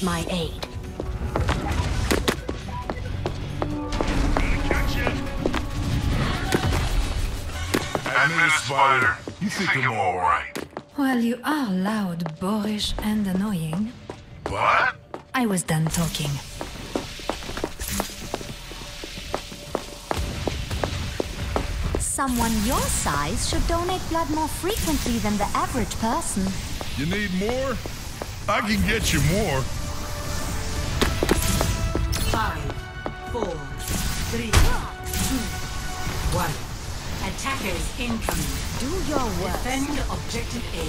needs my aid. Admin Spider, you think I'm alright? Well, you are loud, boorish, and annoying. What? I was done talking. Someone your size should donate blood more frequently than the average person. You need more? I can get you more. Five, four, three, two, one. Attackers incoming. Do your work. Defend objective A.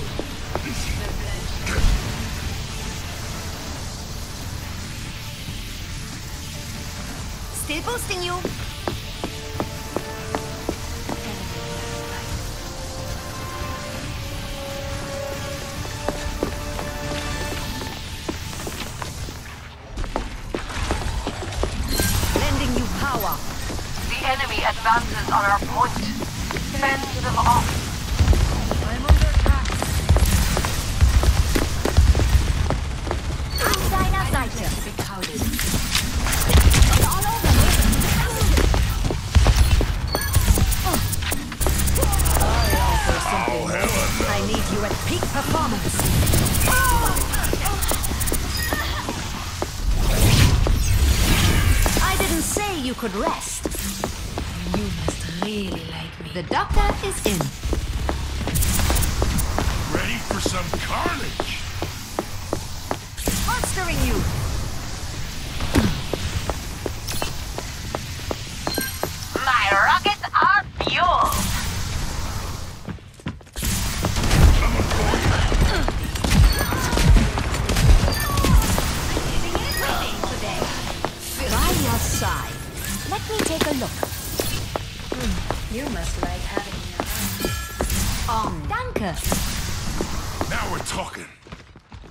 Still boosting you. On our point. Fend them off. I'm under attack. An deiner Seite. Becowded. All over me. Hell I need you at peak performance. I didn't say you could rest. You really like me. The doctor is in. Ready for some carnage? Monstering you. You must like having me around. On. Oh, danke. Now we're talking.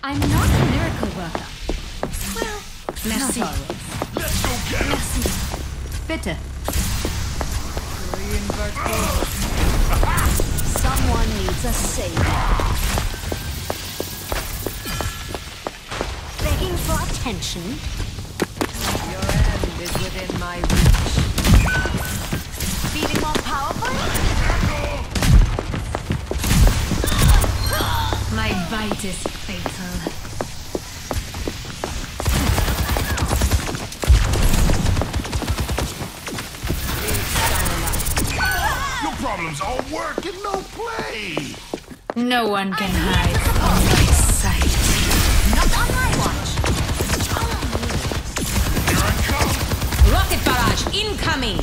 I'm not a miracle worker. Well, Merci. not always. Let's go get him. Bitte. Someone needs a savior. Begging for attention. Your end is within my reach. Feeling more powerful? My bite is fatal. Your problem's all work and no play. No one can hide from my sight. Not on my watch. Here I come. Rocket barrage incoming!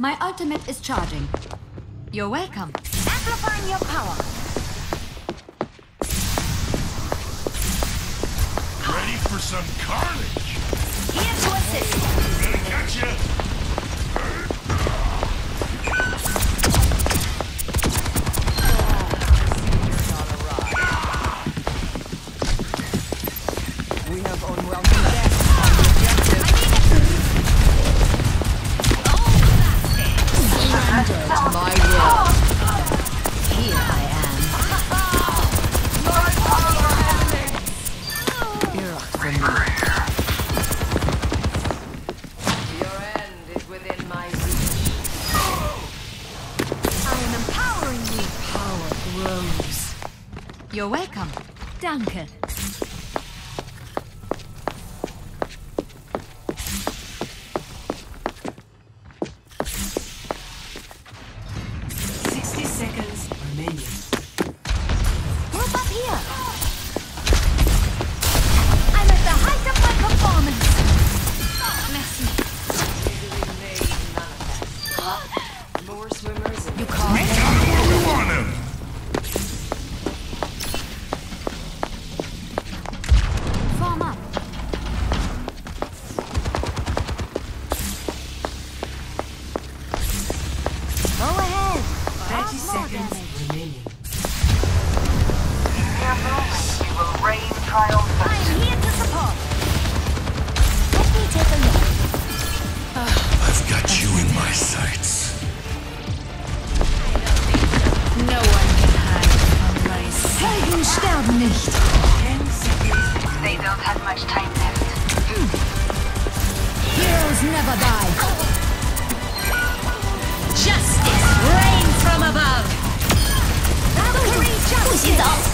My ultimate is charging. You're welcome. Amplifying your power. Ready for some carnage? Here to assist. Gonna catch you. We have unwelcome guests my will. Here I am. You're up for me. Your end is within my reach. I am empowering you. Power grows. You're welcome. Danke. 30 seconds remaining. Keep your moving. We will reign triumphant. I am here to support. Let me take a look. Uh, I've got you in it. my sights. No one can hide from my sight. Helden sterben nicht. They don't have much time left. Heroes never die. 洗澡。